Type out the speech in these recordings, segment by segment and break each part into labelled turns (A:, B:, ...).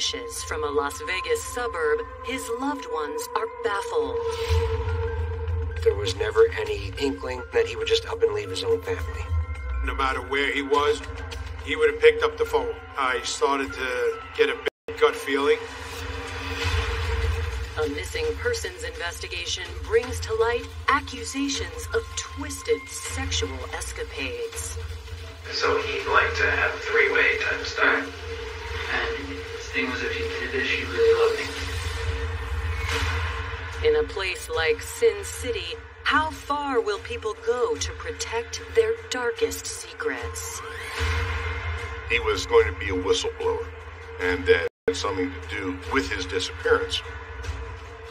A: vanishes from a Las Vegas suburb, his loved ones are baffled.
B: There was never any inkling that he would just up and leave his own family.
C: No matter where he was, he would have picked up the phone. I started to get a big gut feeling.
A: A missing persons investigation brings to light accusations of twisted sexual escapades.
D: So he'd like to have three-way type stuff.
E: And the thing was, if he did this, she really loved me.
A: In a place like Sin City, how far will people go to protect their darkest secrets?
F: He was going to be a whistleblower, and that had something to do with his disappearance.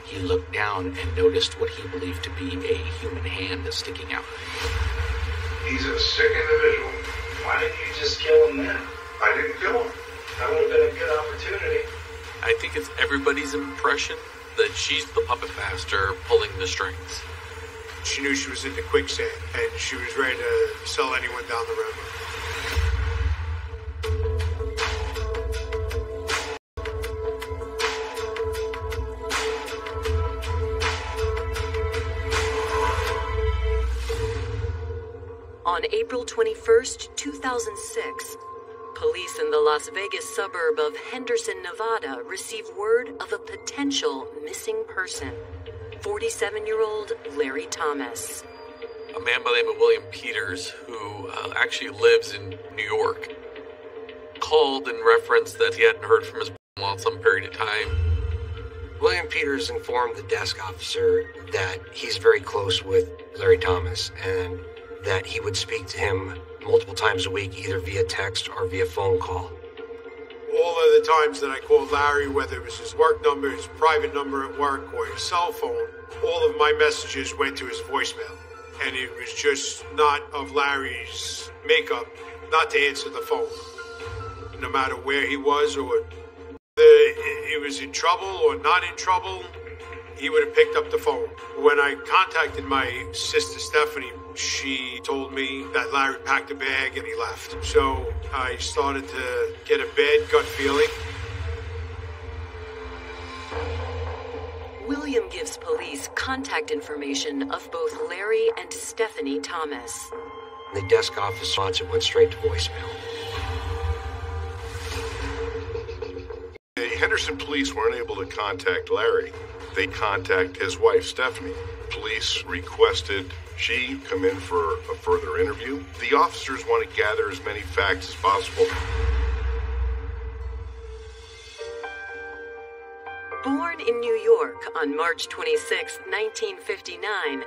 G: He looked down and noticed what he believed to be a human hand sticking out.
D: He's a sick individual. Why didn't you just kill him then? I didn't kill him. That would have been a good opportunity.
H: I think it's everybody's impression that she's the puppet master pulling the strings.
C: She knew she was in the quicksand, and she was ready to sell anyone down the road.
A: On April 21st, 2006, police in the Las Vegas suburb of Henderson, Nevada received word of a potential missing person 47 year old Larry Thomas.
H: A man by the name of William Peters, who uh, actually lives in New York, called and referenced that he hadn't heard from his in some period of time.
B: William Peters informed the desk officer that he's very close with Larry Thomas and that he would speak to him multiple times a week, either via text or via phone call.
C: All of the times that I called Larry, whether it was his work number, his private number at work, or his cell phone, all of my messages went to his voicemail. And it was just not of Larry's makeup not to answer the phone. No matter where he was or whether he was in trouble or not in trouble, he would have picked up the phone. When I contacted my sister Stephanie, she told me that Larry packed a bag and he left. So I started to get a bad gut feeling.
A: William gives police contact information of both Larry and Stephanie Thomas.
B: The desk office response it went straight to voicemail.
F: The Henderson police weren't able to contact Larry. They contact his wife, Stephanie. Police requested she come in for a further interview. The officers want to gather as many facts as possible.
A: Born in New York on March 26, 1959,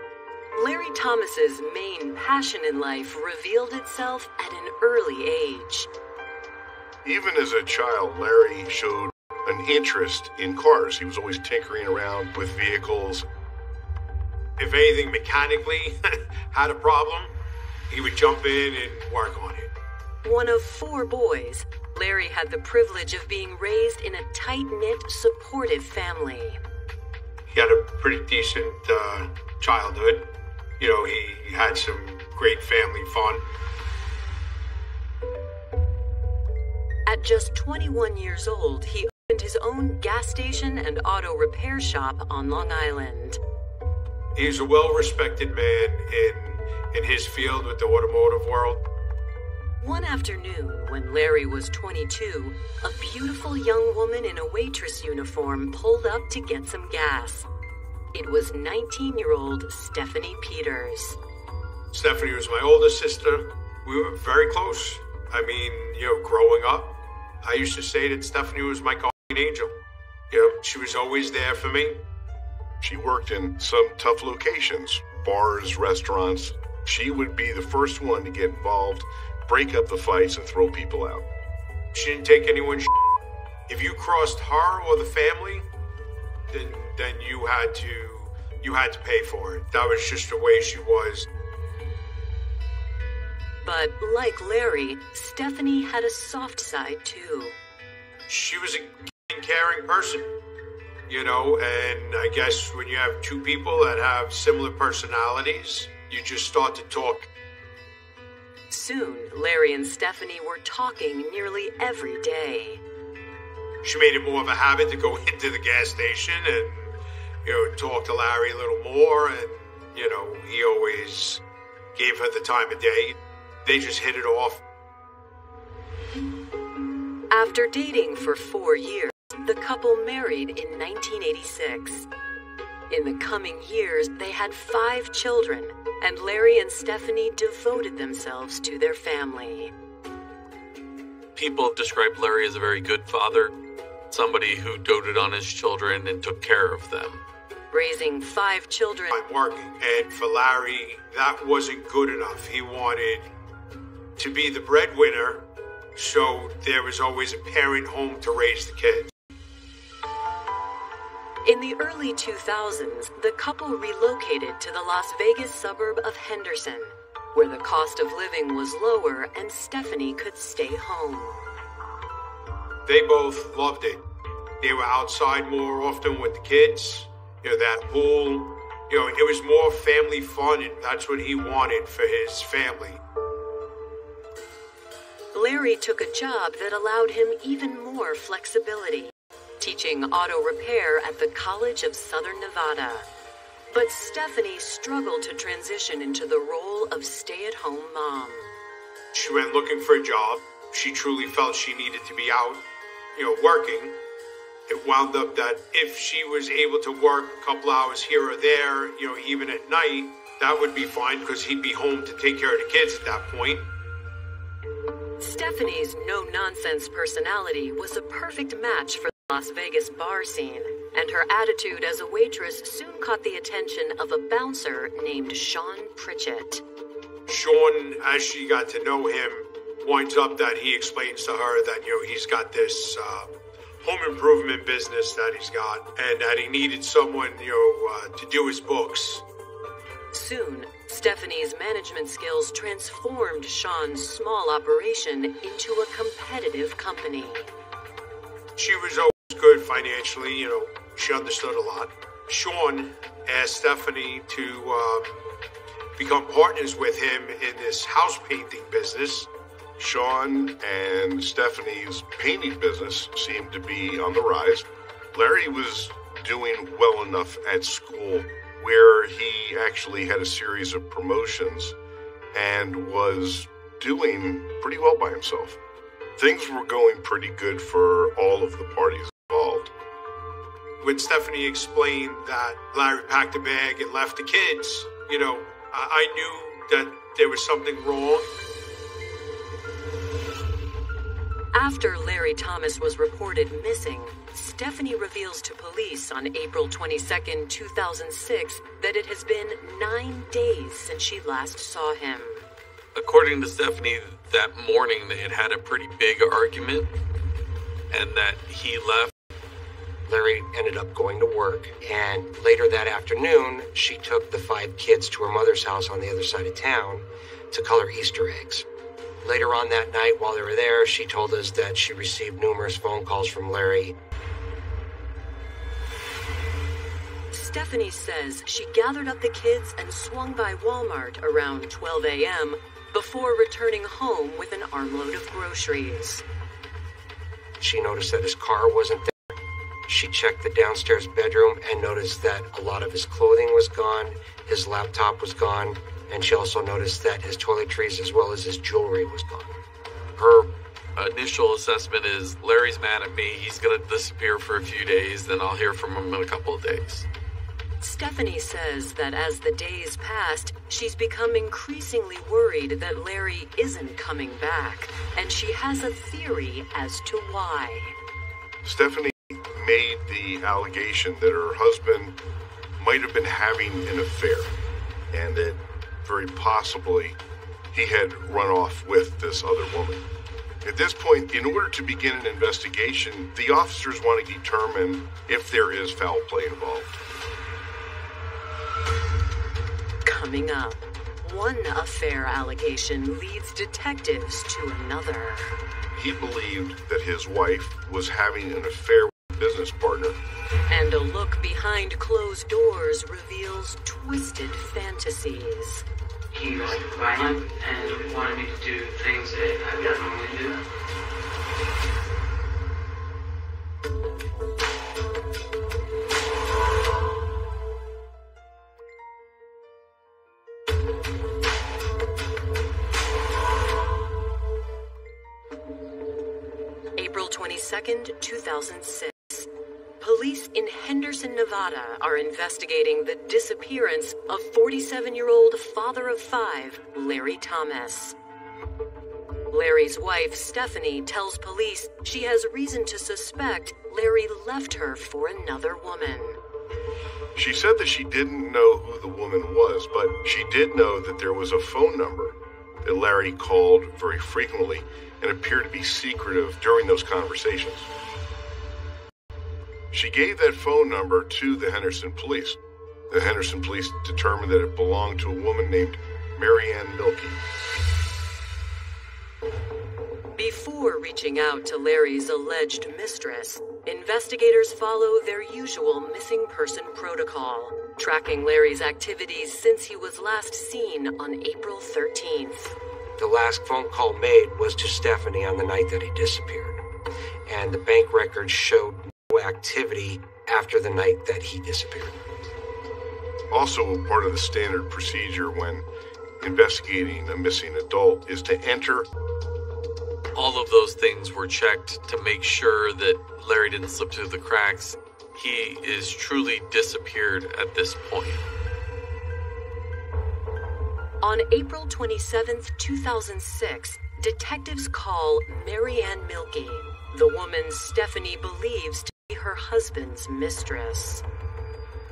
A: Larry Thomas's main passion in life revealed itself at an early age.
F: Even as a child, Larry showed an interest in cars. He was always tinkering around with vehicles.
C: If anything mechanically had a problem, he would jump in and work on it.
A: One of four boys, Larry had the privilege of being raised in a tight knit, supportive family.
C: He had a pretty decent uh, childhood. You know, he, he had some great family fun.
A: At just 21 years old, he opened his own gas station and auto repair shop on Long Island.
C: He's a well respected man in, in his field with the automotive world.
A: One afternoon, when Larry was 22, a beautiful young woman in a waitress uniform pulled up to get some gas. It was 19 year old Stephanie Peters.
C: Stephanie was my older sister. We were very close. I mean, you know, growing up, I used to say that Stephanie was my guardian angel. You know, she was always there for me.
F: She worked in some tough locations, bars, restaurants. She would be the first one to get involved, break up the fights, and throw people out.
C: She didn't take anyone's If you crossed her or the family, then then you had to you had to pay for it. That was just the way she was.
A: But like Larry, Stephanie had a soft side too.
C: She was a caring person, you know, and I guess when you have two people that have similar personalities, you just start to talk.
A: Soon, Larry and Stephanie were talking nearly every day.
C: she made it more of a habit to go into the gas station and, you know, talk to Larry a little more. And, you know, he always gave her the time of day. They just hit it off.
A: After dating for four years, the couple married in 1986. In the coming years, they had five children, and Larry and Stephanie devoted themselves to their family.
H: People have described Larry as a very good father, somebody who doted on his children and took care of them.
A: Raising five children.
C: I'm working. And for Larry, that wasn't good enough. He wanted to be the breadwinner, so there was always a parent home to raise the kids.
A: In the early 2000s, the couple relocated to the Las Vegas suburb of Henderson, where the cost of living was lower and Stephanie could stay home.
C: They both loved it. They were outside more often with the kids. You know, that pool. You know, it was more family fun, and that's what he wanted for his family.
A: Larry took a job that allowed him even more flexibility, teaching auto repair at the College of Southern Nevada. But Stephanie struggled to transition into the role of stay at home mom.
C: She went looking for a job. She truly felt she needed to be out, you know, working. It wound up that if she was able to work a couple hours here or there, you know, even at night, that would be fine because he'd be home to take care of the kids at that point.
A: Stephanie's no nonsense personality was a perfect match for Las Vegas bar scene, and her attitude as a waitress soon caught the attention of a bouncer named Sean Pritchett.
C: Sean, as she got to know him, winds up that he explains to her that, you know, he's got this uh, home improvement business that he's got and that he needed someone, you know, uh, to do his books.
A: Soon, Stephanie's management skills transformed Sean's small operation into a competitive company.
C: She was always good financially, you know, she understood a lot. Sean asked Stephanie to uh, become partners with him in this house painting business.
F: Sean and Stephanie's painting business seemed to be on the rise. Larry was doing well enough at school where he actually had a series of promotions and was doing pretty well by himself. Things were going pretty good for all of the parties.
C: When Stephanie explained that Larry packed a bag and left the kids, you know, I, I knew that there was something wrong.
A: After Larry Thomas was reported missing, Stephanie reveals to police on April 22, 2006, that it has been nine days since she last saw him.
H: According to Stephanie, that morning they had had a pretty big argument and that he left.
B: Larry ended up going to work, and later that afternoon, she took the five kids to her mother's house on the other side of town to color Easter eggs. Later on that night, while they were there, she told us that she received numerous phone calls from Larry.
A: Stephanie says she gathered up the kids and swung by Walmart around 12 a.m. before returning home with an armload of groceries.
B: She noticed that his car wasn't there. She checked the downstairs bedroom and noticed that a lot of his clothing was gone, his laptop was gone, and she also noticed that his toiletries as well as his jewelry was gone.
H: Her initial assessment is Larry's mad at me. He's going to disappear for a few days, then I'll hear from him in a couple of days.
A: Stephanie says that as the days passed, she's become increasingly worried that Larry isn't coming back, and she has a theory as to why.
F: Stephanie made the allegation that her husband might have been having an affair and that very possibly he had run off with this other woman. At this point, in order to begin an investigation, the officers want to determine if there is foul play involved.
A: Coming up, one affair allegation leads detectives to another.
F: He believed that his wife was having an affair business partner.
A: And a look behind closed doors reveals twisted fantasies.
E: He was violent and wanted me to do things that I don't normally do.
A: April 22nd, 2006. Police in Henderson, Nevada are investigating the disappearance of 47 year old father of five, Larry Thomas. Larry's wife, Stephanie, tells police she has reason to suspect Larry left her for another woman.
F: She said that she didn't know who the woman was, but she did know that there was a phone number that Larry called very frequently and appeared to be secretive during those conversations. She gave that phone number to the Henderson police. The Henderson police determined that it belonged to a woman named Marianne Milky.
A: Before reaching out to Larry's alleged mistress, investigators follow their usual missing person protocol, tracking Larry's activities since he was last seen on April 13th.
B: The last phone call made was to Stephanie on the night that he disappeared. And the bank records showed no activity after the night that he disappeared.
F: Also, part of the standard procedure when investigating a missing adult is to enter
H: All of those things were checked to make sure that Larry didn't slip through the cracks. He is truly disappeared at this point.
A: On April 27th, 2006, detectives call Marianne Milky, the woman Stephanie believes to be her husband's mistress.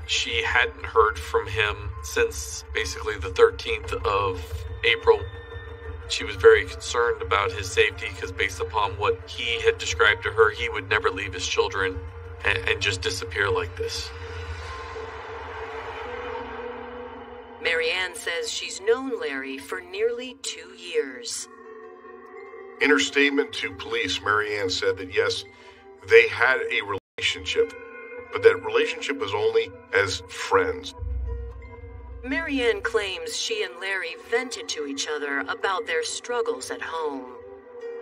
H: She hadn't heard from him since basically the 13th of April. She was very concerned about his safety because, based upon what he had described to her, he would never leave his children and, and just disappear like this.
A: Marianne says she's known Larry for nearly two years.
F: In her statement to police, Marianne said that yes, they had a relationship, but that relationship was only as friends.
A: Marianne claims she and Larry vented to each other about their struggles at home.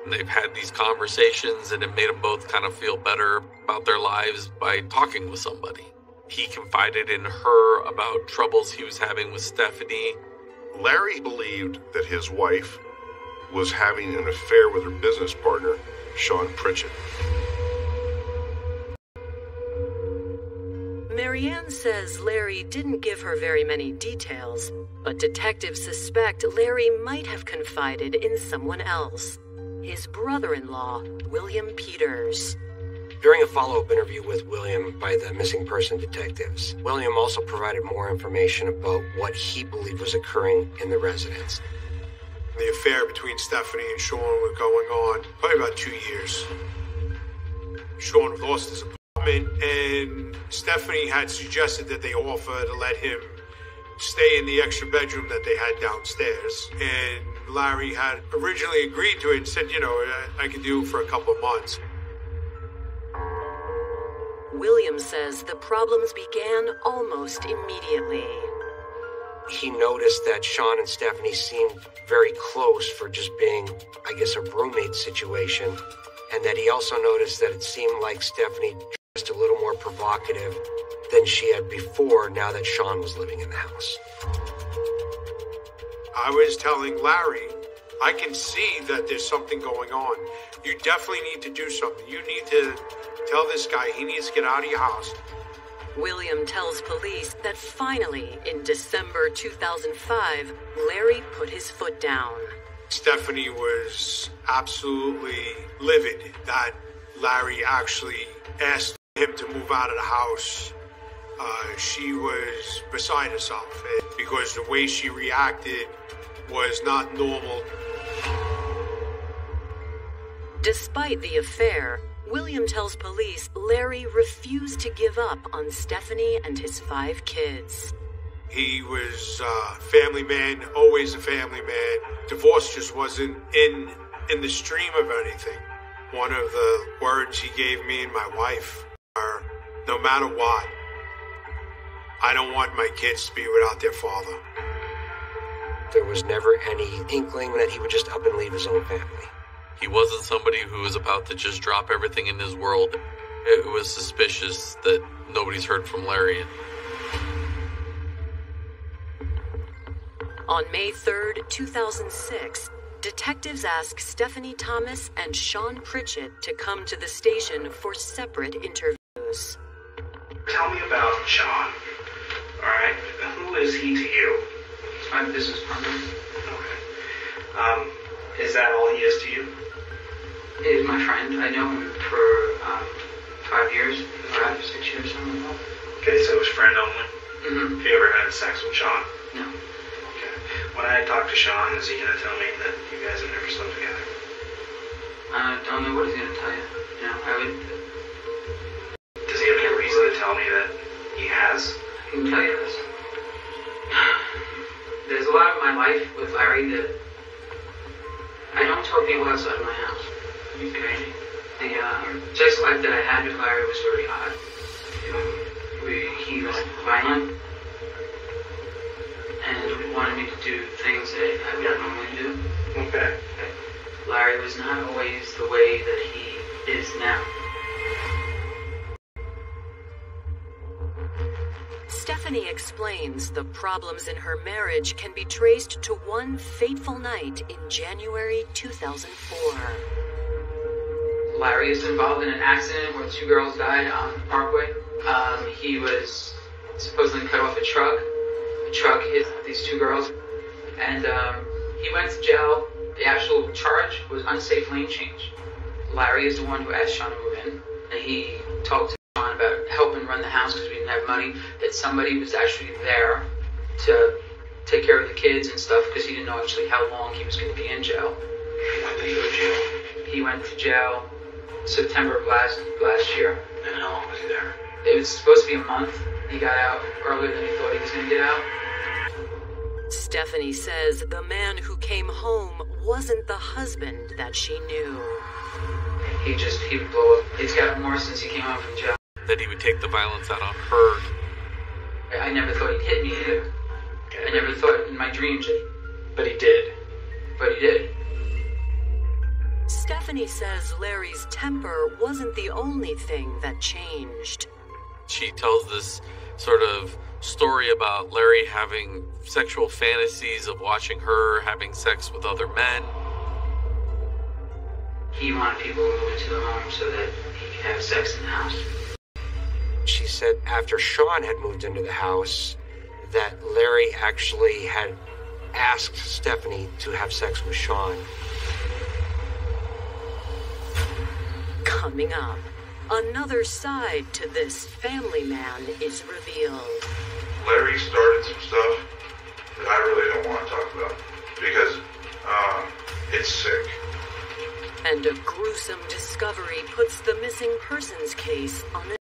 H: They've had these conversations and it made them both kind of feel better about their lives by talking with somebody. He confided in her about troubles he was having with Stephanie.
F: Larry believed that his wife was having an affair with her business partner, Sean Pritchett.
A: Marianne says Larry didn't give her very many details, but detectives suspect Larry might have confided in someone else his brother in law, William Peters.
B: During a follow up interview with William by the missing person detectives, William also provided more information about what he believed was occurring in the residence.
C: The affair between Stephanie and Sean was going on probably about two years. Sean lost his apartment, and Stephanie had suggested that they offer to let him stay in the extra bedroom that they had downstairs. And Larry had originally agreed to it and said, you know, I, I could do it for a couple of months.
A: William says the problems began almost immediately.
B: He noticed that Sean and Stephanie seemed very close for just being, I guess, a roommate situation, and that he also noticed that it seemed like Stephanie dressed a little more provocative than she had before now that Sean was living in the house.
C: I was telling Larry, I can see that there's something going on. You definitely need to do something. You need to tell this guy he needs to get out of your house.
A: William tells police that finally, in December 2005, Larry put his foot down.
C: Stephanie was absolutely livid that Larry actually asked him to move out of the house. Uh, she was beside herself because the way she reacted was not normal.
A: Despite the affair, William tells police Larry refused to give up on Stephanie and his five kids.
C: He was a family man, always a family man. Divorce just wasn't in in the stream of anything. One of the words he gave me and my wife no matter what, I don't want my kids to be without their father.
B: There was never any inkling that he would just up and leave his own family.
H: He wasn't somebody who was about to just drop everything in his world. It was suspicious that nobody's heard from Larry.
A: On May 3rd, 2006, detectives ask Stephanie Thomas and Sean Pritchett to come to the station for separate interviews.
D: Tell me about Sean. Alright? Who is he to you?
E: My business partner.
D: Okay. Um, is that all he is to you?
E: He's my friend. I know him for um, five years, five, six years, something like that.
D: Okay, so his friend only?
E: Mm-hmm.
D: Have you ever had sex with Sean?
E: No.
D: Okay. When I talk to Sean, is he gonna tell me that you guys have never slept together?
E: I don't know what he's gonna tell you. You know, I would.
D: He have any reason to tell me that he has?
E: I can tell you this. There's a lot of my life with Larry that I don't tell people outside of my house. Okay. The uh, sex life that I had with Larry was very odd. We, he was violent and wanted me to do things that I wouldn't normally do.
D: Okay.
E: Larry was not always the way that he is now.
A: Stephanie explains the problems in her marriage can be traced to one fateful night in January 2004.
E: Larry is involved in an accident where two girls died on the parkway. Um, he was supposedly cut off a truck. The truck hit these two girls, and um, he went to jail. The actual charge was unsafe lane change. Larry is the one who asked Sean to move in, and he talked to about helping run the house because we didn't have money. That somebody was actually there to take care of the kids and stuff because he didn't know actually how long he was going to be in jail.
D: When did he go to jail?
E: He went to jail September of last last year.
D: And how long was he there?
E: It was supposed to be a month. He got out earlier than he thought he was going to get out.
A: Stephanie says the man who came home wasn't the husband that she knew.
E: He just he would blow up. He's got more since he came home from jail.
H: That he would take the violence out on her.
E: I I never thought he'd hit me either. I never thought in my dreams,
D: But he did.
E: but he did.
A: Stephanie says Larry's temper wasn't the only thing that changed.
H: She tells this sort of story about Larry having sexual fantasies of watching her having sex with other men.
E: He wanted people to move into the home so that he could have sex in the house.
B: She said after Sean had moved into the house, that Larry actually had asked Stephanie to have sex with Sean.
A: Coming up, another side to this family man is revealed.
I: Larry started some stuff that I really don't want to talk about because um, it's sick.
A: And a gruesome discovery puts the missing persons case on a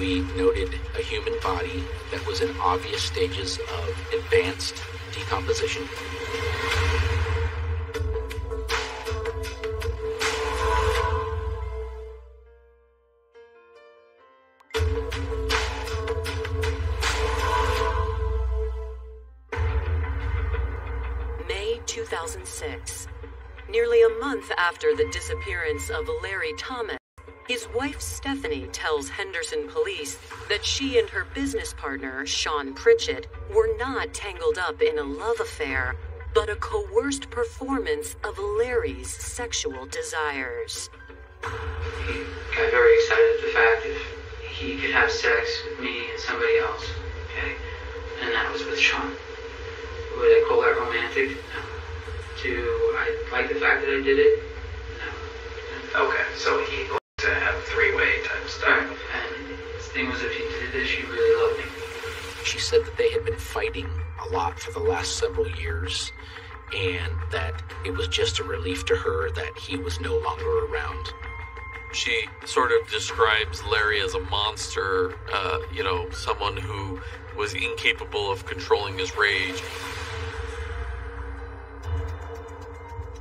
G: We noted a human body that was in obvious stages of advanced decomposition.
A: May 2006. Nearly a month after the disappearance of Larry Thomas, his wife Stephanie tells Henderson police that she and her business partner, Sean Pritchett, were not tangled up in a love affair, but a coerced performance of Larry's sexual desires.
E: He got very excited at the fact if he could have sex with me and somebody else. Okay, and that was with Sean. Would I call that romantic? No. Do I like the fact that I did it? No.
D: Okay, so he to have three-way type
E: Right.
D: stuff.
E: And the thing was, if he did this, she really loved me.
G: She said that they had been fighting a lot for the last several years and that it was just a relief to her that he was no longer around.
H: She sort of describes Larry as a monster, uh, you know, someone who was incapable of controlling his rage.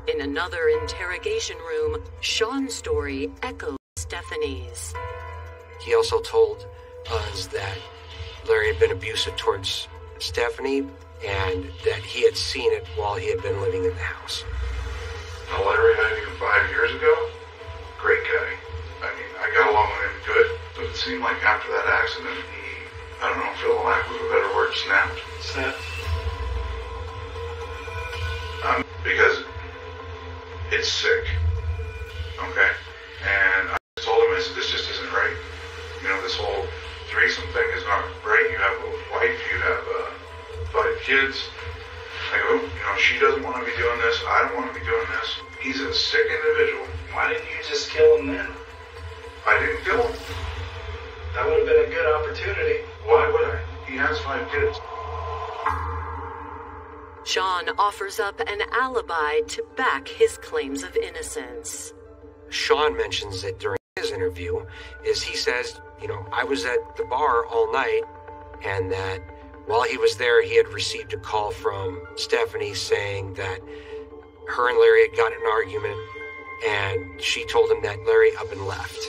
A: In another interrogation room, Sean's story echoes Stephanie's.
B: He also told us that Larry had been abusive towards Stephanie and that he had seen it while he had been living in the house.
I: Now, Larry I knew five years ago, great guy. I mean, I got along with him good, but it seemed like after that accident, he, I don't know, for the
A: up an alibi to back his claims of innocence.
B: Sean mentions it during his interview is he says, you know, I was at the bar all night and that while he was there he had received a call from Stephanie saying that her and Larry had got an argument and she told him that Larry up and left.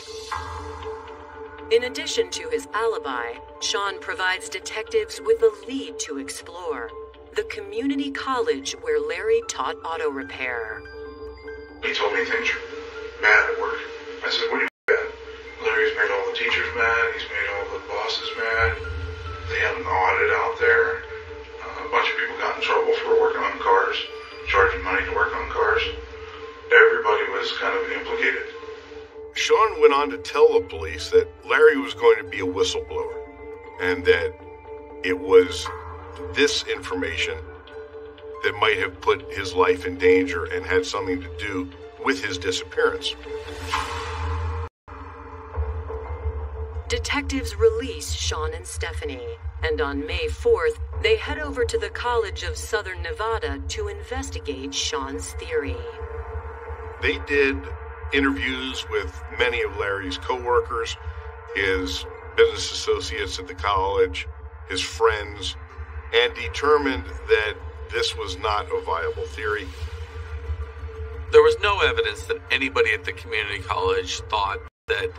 A: In addition to his alibi, Sean provides detectives with a lead to explore the community college where Larry taught auto repair.
I: He told me things are bad at work. I said, what do you mean? Larry's made all the teachers mad. He's made all the bosses mad. They have an audit out there. Uh, a bunch of people got in trouble for working on cars, charging money to work on cars. Everybody was kind of implicated.
F: Sean went on to tell the police that Larry was going to be a whistleblower and that it was this information that might have put his life in danger and had something to do with his disappearance.
A: Detectives release Sean and Stephanie, and on May 4th, they head over to the College of Southern Nevada to investigate Sean's theory.
F: They did interviews with many of Larry's coworkers, his business associates at the college, his friends, and determined that this was not a viable theory.
H: There was no evidence that anybody at the community college thought that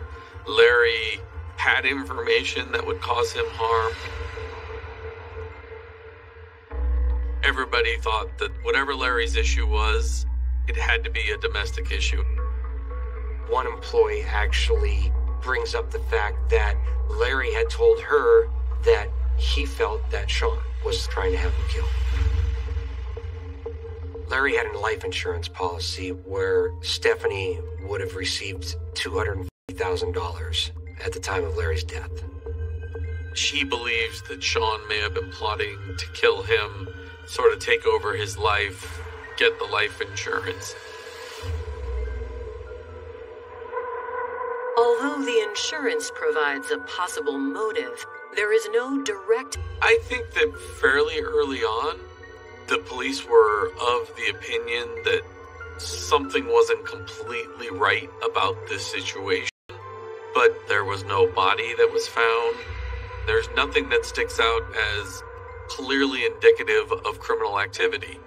H: Larry had information that would cause him harm. Everybody thought that whatever Larry's issue was, it had to be a domestic issue.
B: One employee actually brings up the fact that Larry had told her that he felt that Sean was trying to have him killed. Larry had a life insurance policy where Stephanie would have received $250,000 at the time of Larry's death.
H: She believes that Sean may have been plotting to kill him, sort of take over his life, get the life insurance.
A: Although the insurance provides a possible motive, there is no direct.
H: I think that fairly early on, the police were of the opinion that something wasn't completely right about this situation, but there was no body that was found. There's nothing that sticks out as clearly indicative of criminal activity.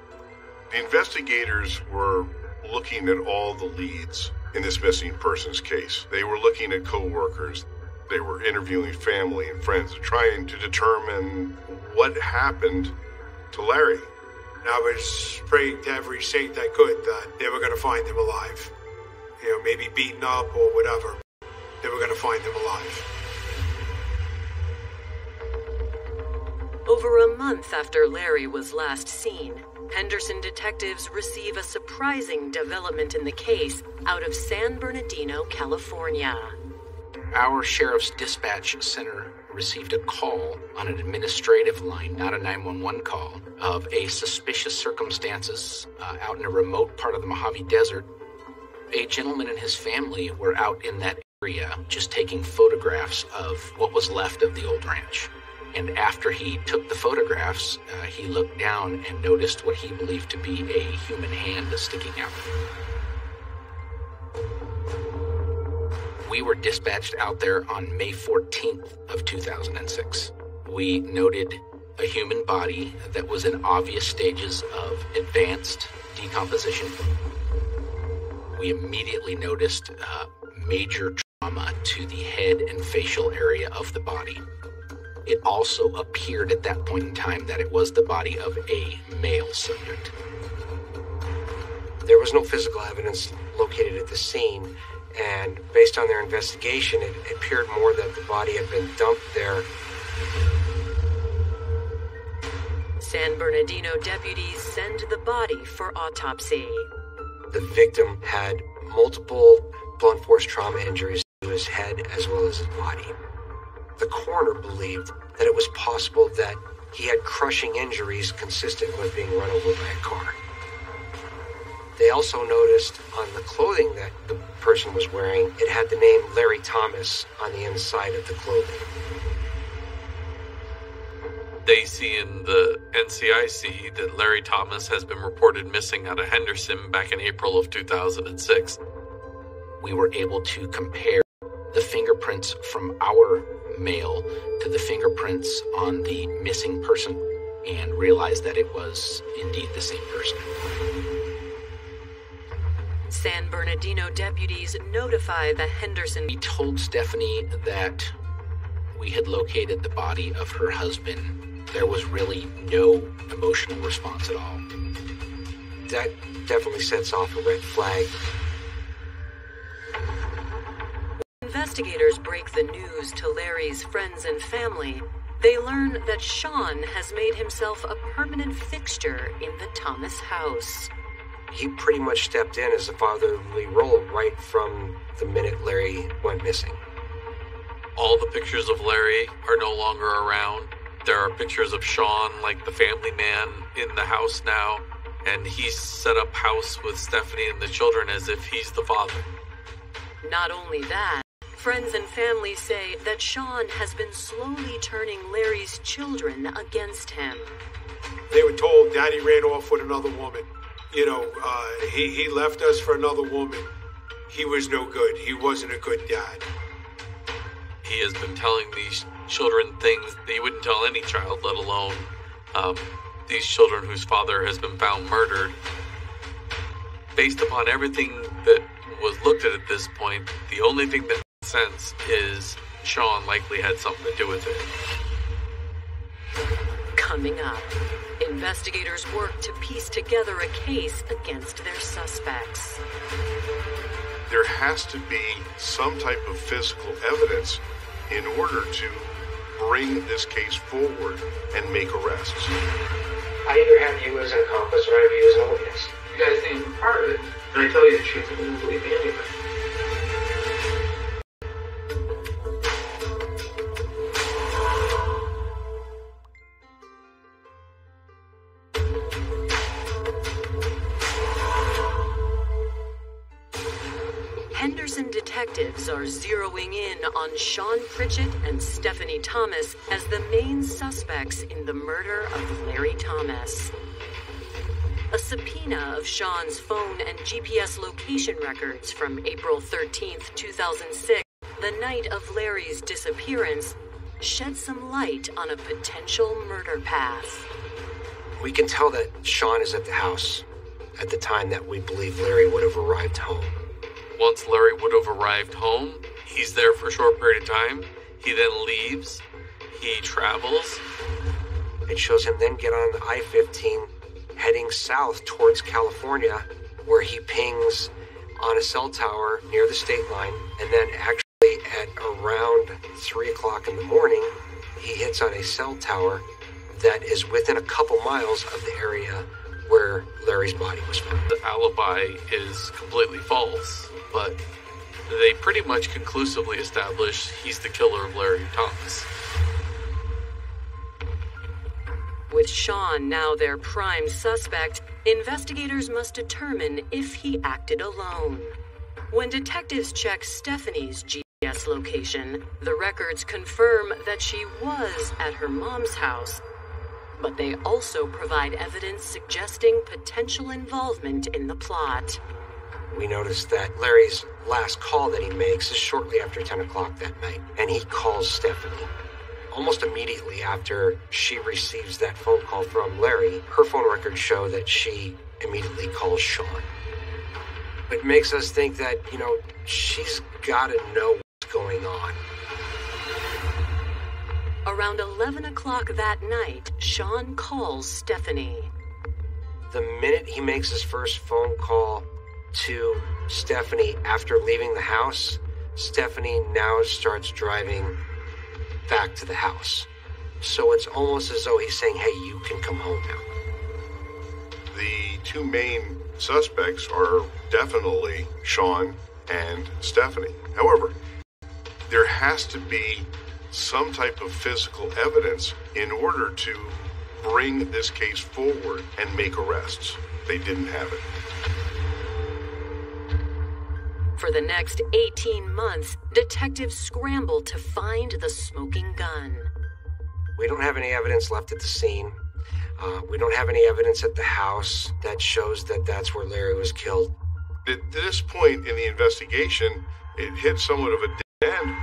F: The investigators were looking at all the leads in this missing persons case. They were looking at coworkers. They were interviewing family and friends, trying to determine what happened to Larry.
C: And I was praying to every saint I could that they were going to find him alive. You know, maybe beaten up or whatever. They were going to find him alive.
A: Over a month after Larry was last seen, Henderson detectives receive a surprising development in the case out of San Bernardino, California.
G: Our sheriff's dispatch center received a call on an administrative line, not a 911 call, of a suspicious circumstances uh, out in a remote part of the Mojave Desert. A gentleman and his family were out in that area just taking photographs of what was left of the old ranch. And after he took the photographs, uh, he looked down and noticed what he believed to be a human hand sticking out. We were dispatched out there on May 14th of 2006. We noted a human body that was in obvious stages of advanced decomposition. We immediately noticed uh, major trauma to the head and facial area of the body. It also appeared at that point in time that it was the body of a male subject.
B: There was no physical evidence located at the scene, and based on their investigation, it appeared more that the body had been dumped there.
A: San Bernardino deputies send the body for autopsy.
B: the victim had multiple blunt force trauma injuries to his head as well as his body. The coroner believed that it was possible that he had crushing injuries consistent with being run over by a car. They also noticed on the clothing that the person was wearing, it had the name Larry Thomas on the inside of the clothing.
H: They see in the NCIC that Larry Thomas has been reported missing out of Henderson back in April of 2006.
G: We were able to compare the fingerprints from our male to the fingerprints on the missing person and realized that it was indeed the same person.
A: San Bernardino deputies notify the Henderson.
G: We told Stephanie that we had located the body of her husband. There was really no emotional response at all.
B: That definitely sets off a red flag.
A: Investigators break the news to Larry's friends and family. They learn that Sean has made himself a permanent fixture in the Thomas house
B: he pretty much stepped in as a fatherly role right from the minute Larry went missing.
H: All the pictures of Larry are no longer around. There are pictures of Sean, like the family man, in the house now, and he's set up house with Stephanie and the children as if he's the father.
A: Not only that, friends and family say that Sean has been slowly turning Larry's children against him.
C: They were told Daddy ran off with another woman you know, uh, he, he left us for another woman. He was no good. He wasn't a good dad.
H: He has been telling these children things that he wouldn't tell any child, let alone um, these children whose father has been found murdered. Based upon everything that was looked at at this point, the only thing that makes sense is Sean likely had something to do with it.
A: Coming up. Investigators work to piece together a case against their suspects.
F: There has to be some type of physical evidence in order to bring this case forward and make arrests.
B: I either have you as an accomplice or I have you as an witness.
E: You guys think I'm part of it. And I tell you the truth, I wouldn't believe me anyway.
A: Detectives are zeroing in on Sean Pritchett and Stephanie Thomas as the main suspects in the murder of Larry Thomas. A subpoena of Sean's phone and GPS location records from April 13, 2006, the night of Larry's disappearance, shed some light on a potential murder path.
B: We can tell that Sean is at the house at the time that we believe Larry would have arrived home.
H: Once Larry would have arrived home, he's there for a short period of time. He then leaves. He travels.
B: It shows him then get on I 15 heading south towards California, where he pings on a cell tower near the state line. And then, actually, at around 3 o'clock in the morning, he hits on a cell tower that is within a couple miles of the area where Larry's body was found.
H: The alibi is completely false but they pretty much conclusively establish he's the killer of Larry Thomas.
A: With Sean now their prime suspect, investigators must determine if he acted alone. When detectives check Stephanie's GPS location, the records confirm that she was at her mom's house, but they also provide evidence suggesting potential involvement in the plot
B: we notice that Larry's last call that he makes is shortly after 10 o'clock that night, and he calls Stephanie. Almost immediately after she receives that phone call from Larry, her phone records show that she immediately calls Sean. It makes us think that, you know, she's got to know what's going on.
A: Around 11 o'clock that night, Sean calls Stephanie.
B: The minute he makes his first phone call, to Stephanie after leaving the house, Stephanie now starts driving back to the house. So it's almost as though he's saying, hey, you can come home now.
F: The two main suspects are definitely Sean and Stephanie. However, there has to be some type of physical evidence in order to bring this case forward and make arrests. They didn't have it.
A: For the next 18 months, detectives scrambled to find the smoking gun.
B: We don't have any evidence left at the scene. Uh, we don't have any evidence at the house that shows that that's where Larry was killed.
F: At this point in the investigation, it hit somewhat of a dead end.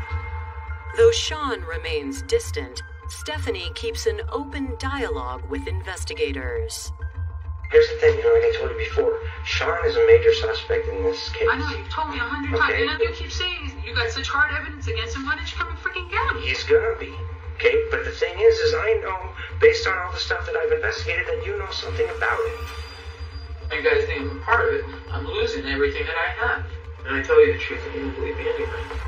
A: Though Sean remains distant, Stephanie keeps an open dialogue with investigators.
B: Here's the thing, you know, like I told you before, Sean is a major suspect in this case.
E: I know, you've told me a hundred times.
B: Okay.
E: You know, you keep saying you got such hard evidence against him. Why don't you come and freaking get him?
B: He's gonna be. Okay, but the thing is, is I know, based on all the stuff that I've investigated, that you know something about it.
E: You guys think I'm a part of it. I'm losing everything that I have. And I tell you the truth, and you don't believe me anyway.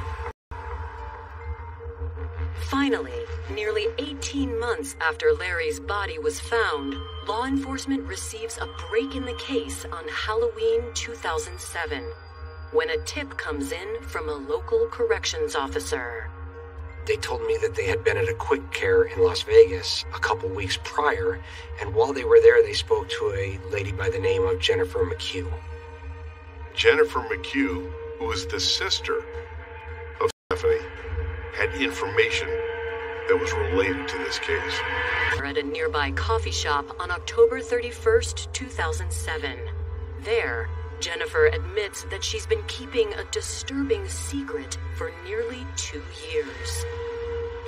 A: Finally, nearly 18 months after Larry's body was found, law enforcement receives a break in the case on Halloween 2007 when a tip comes in from a local corrections officer.
B: They told me that they had been at a quick care in Las Vegas a couple weeks prior, and while they were there, they spoke to a lady by the name of Jennifer McHugh.
F: Jennifer McHugh, who is the sister of Stephanie, had information that was related to this case.
A: At a nearby coffee shop on October 31st, 2007. There, Jennifer admits that she's been keeping a disturbing secret for nearly two years.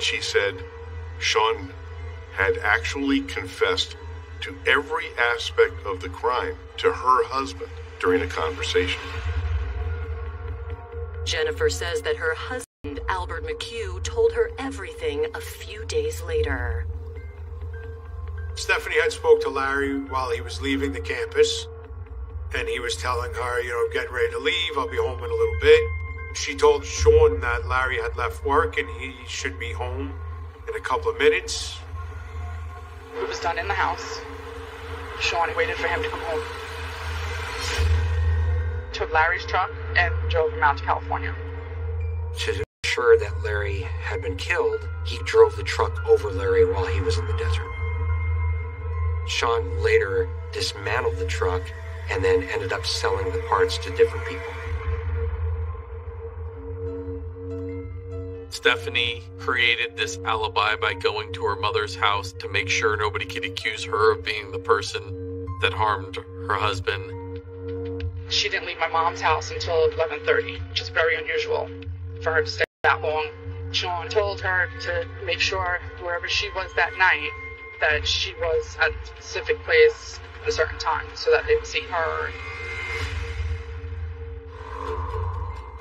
F: She said Sean had actually confessed to every aspect of the crime to her husband during a conversation.
A: Jennifer says that her husband, Albert McHugh, told her everything a few days later.
C: Stephanie had spoke to Larry while he was leaving the campus, and he was telling her, you know, I'm getting ready to leave. I'll be home in a little bit. She told Sean that Larry had left work and he should be home in a couple of minutes.
J: It was done in the house. Sean waited for him to come home. Took Larry's truck and drove him out to California.
B: To ensure that Larry had been killed, he drove the truck over Larry while he was in the desert. Sean later dismantled the truck and then ended up selling the parts to different people.
H: Stephanie created this alibi by going to her mother's house to make sure nobody could accuse her of being the person that harmed her husband.
J: She didn't leave my mom's house until 11:30, which is very unusual for her to stay that long. Sean told her to make sure wherever she was that night that she was at a specific place at a certain time so that they would see her.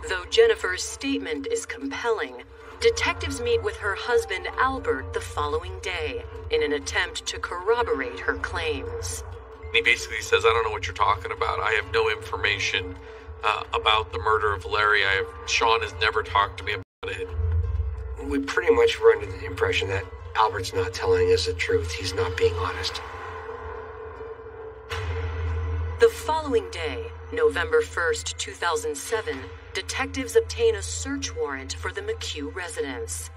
A: Though Jennifer's statement is compelling, detectives meet with her husband Albert the following day in an attempt to corroborate her claims.
H: He basically says, I don't know what you're talking about. I have no information uh, about the murder of Larry. I have, Sean has never talked to me about it.
B: We pretty much were under the impression that Albert's not telling us the truth. He's not being honest.
A: The following day, November 1st, 2007, detectives obtain a search warrant for the McHugh residence.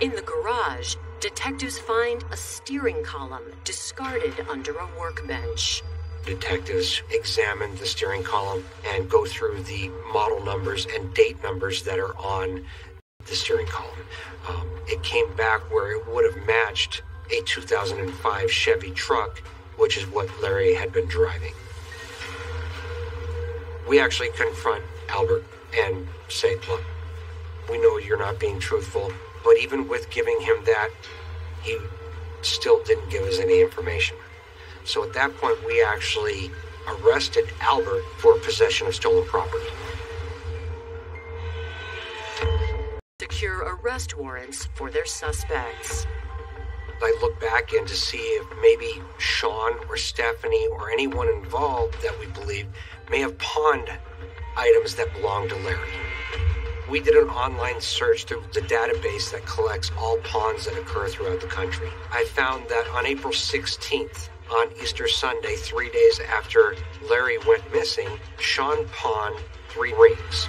A: In the garage, detectives find a steering column discarded under a workbench.
B: Detectives examine the steering column and go through the model numbers and date numbers that are on the steering column. Um, it came back where it would have matched a 2005 Chevy truck, which is what Larry had been driving. We actually confront Albert and say, look, we know you're not being truthful, but even with giving him that, he still didn't give us any information. So at that point, we actually arrested Albert for possession of stolen property.
A: Secure arrest warrants for their suspects.
B: I look back in to see if maybe Sean or Stephanie or anyone involved that we believe may have pawned items that belong to Larry. We did an online search through the database that collects all pawns that occur throughout the country. I found that on April 16th on Easter Sunday, three days after Larry went missing, Sean pawned three rings.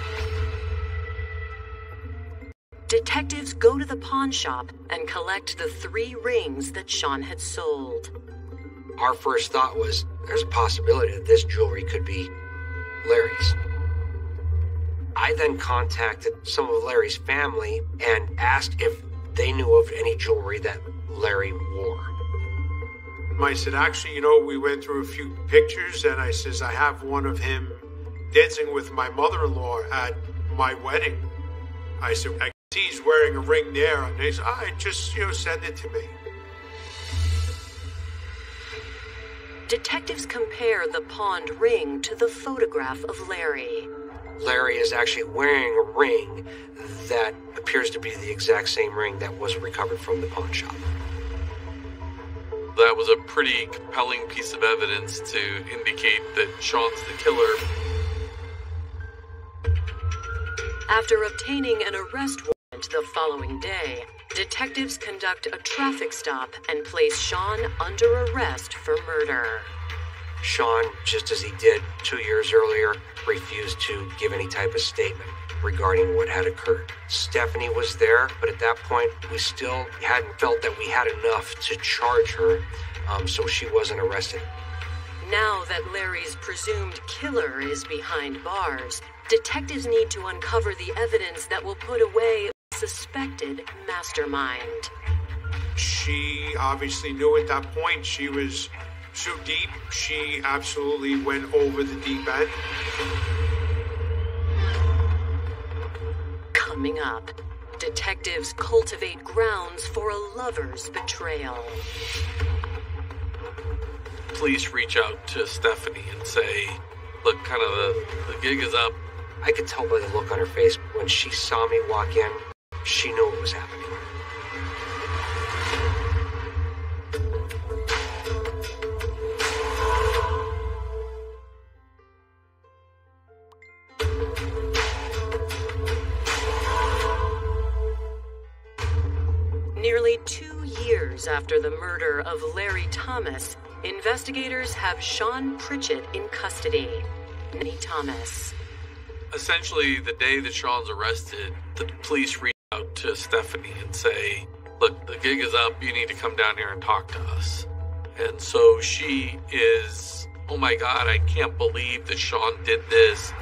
A: Detectives go to the pawn shop and collect the three rings that Sean had sold.
B: Our first thought was there's a possibility that this jewelry could be Larry's. I then contacted some of Larry's family and asked if they knew of any jewelry that Larry wore.
C: I said, actually, you know, we went through a few pictures, and I says, I have one of him dancing with my mother-in-law at my wedding. I said, I see he's wearing a ring there, and they said, I just, you know, send it to me.
A: Detectives compare the pawned ring to the photograph of Larry.
B: Larry is actually wearing a ring that appears to be the exact same ring that was recovered from the pawn shop.
H: That was a pretty compelling piece of evidence to indicate that Sean's the killer.
A: After obtaining an arrest warrant the following day, detectives conduct a traffic stop and place Sean under arrest for murder.
B: Sean, just as he did two years earlier, refused to give any type of statement regarding what had occurred. Stephanie was there, but at that point, we still hadn't felt that we had enough to charge her, um, so she wasn't arrested.
A: Now that Larry's presumed killer is behind bars, detectives need to uncover the evidence that will put away suspected mastermind.
C: She obviously knew at that point she was so deep, she absolutely went over the deep end.
A: Coming up, detectives cultivate grounds for a lover's betrayal.
H: Please reach out to Stephanie and say, look, kind of the, the gig is up.
B: I could tell by the look on her face when she saw me walk in, she knew what was happening.
A: Nearly two years after the murder of Larry Thomas, investigators have Sean Pritchett in custody. Nanny Thomas.
H: Essentially, the day that Sean's arrested, the police reach out to Stephanie and say, look, the gig is up. You need to come down here and talk to us. And so she is, oh my God, I can't believe that Sean did this.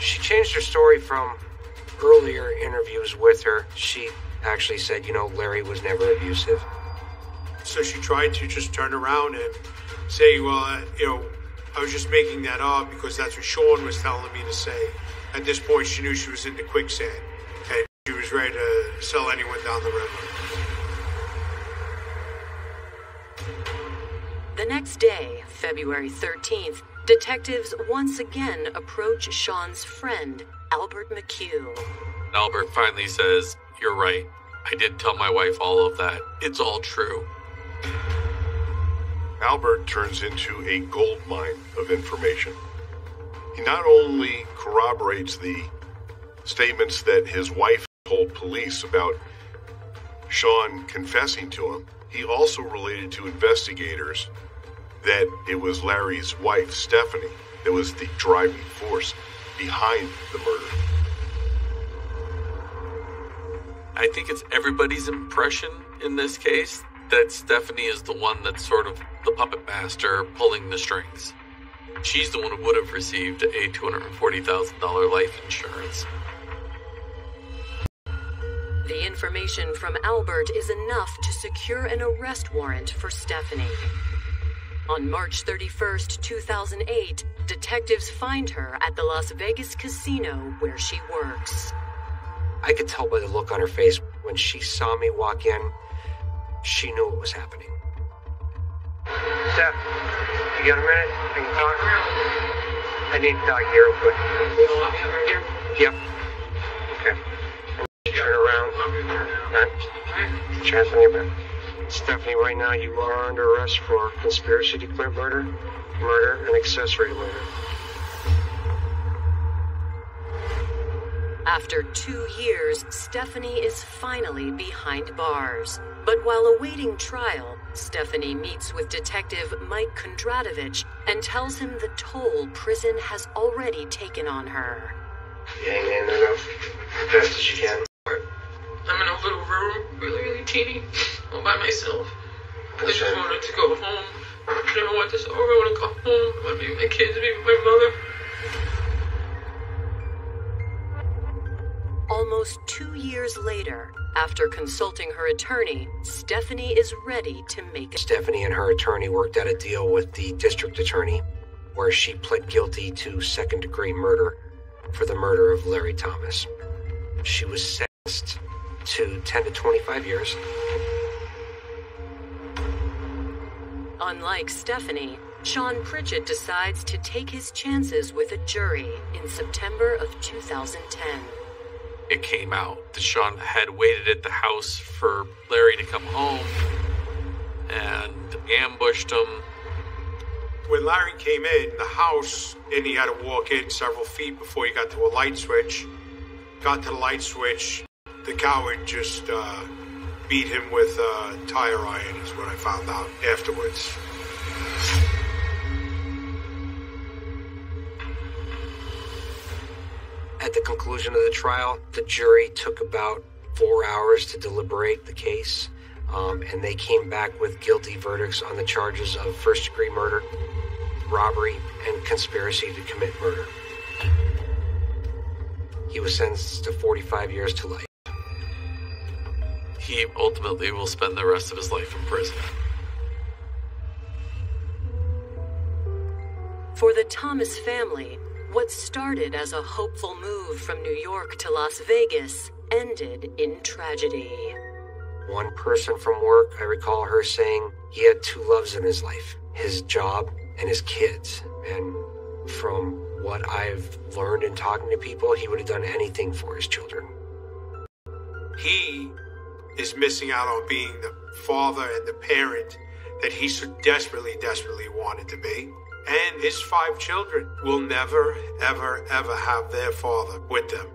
B: She changed her story from earlier interviews with her. She actually said, you know, Larry was never abusive.
C: So she tried to just turn around and say, well, uh, you know, I was just making that up because that's what Sean was telling me to say. At this point, she knew she was in the quicksand and she was ready to sell anyone down the river.
A: The next day, February 13th, detectives once again approach Sean's friend, Albert McHugh.
H: Albert finally says, You're right. I did tell my wife all of that. It's all true.
F: Albert turns into a gold mine of information. He not only corroborates the statements that his wife told police about Sean confessing to him, he also related to investigators that it was Larry's wife, Stephanie, that was the driving force behind the murder.
H: I think it's everybody's impression in this case that Stephanie is the one that's sort of the puppet master pulling the strings. She's the one who would have received a $240,000 life insurance.
A: The information from Albert is enough to secure an arrest warrant for Stephanie. On March 31st, 2008, detectives find her at the Las Vegas casino where she works.
B: I could tell by the look on her face when she saw me walk in, she knew what was happening. Steph, you got a minute? I can talk? I need to talk here real quick. Yep. Okay. Turn around. Your back. Stephanie, right now you are under arrest for conspiracy to commit murder, murder, and accessory murder.
A: After two years, Stephanie is finally behind bars. But while awaiting trial, Stephanie meets with Detective Mike Kondratowicz and tells him the toll prison has already taken on her.
B: Hang in there, best as you can.
E: Really, really all by myself. I just wanted to go home. I don't want this over. I want to go home. I want to be with my kids, be with my mother.
A: Almost two years later, after consulting her attorney, Stephanie is ready to make a
B: Stephanie and her attorney worked out a deal with the district attorney where she pled guilty to second degree murder for the murder of Larry Thomas. She was sentenced to 10 to 25 years.
A: Unlike Stephanie, Sean Pritchett decides to take his chances with a jury in September of 2010.
H: It came out that Sean had waited at the house for Larry to come home and ambushed him.
C: When Larry came in the house, and he had to walk in several feet before he got to a light switch. Got to the light switch, the coward just uh, beat him with a tire iron, is what I found out afterwards.
B: At the conclusion of the trial, the jury took about four hours to deliberate the case, um, and they came back with guilty verdicts on the charges of first degree murder, robbery, and conspiracy to commit murder. He was sentenced to 45 years to life.
H: He ultimately will spend the rest of his life in prison.
A: For the Thomas family, what started as a hopeful move from New York to Las Vegas ended in tragedy.
B: One person from work, I recall her saying he had two loves in his life his job and his kids. And from what I've learned in talking to people, he would have done anything for his children.
C: He is missing out on being the father and the parent that he so desperately, desperately wanted to be. And his five children will never, ever, ever have their father with them.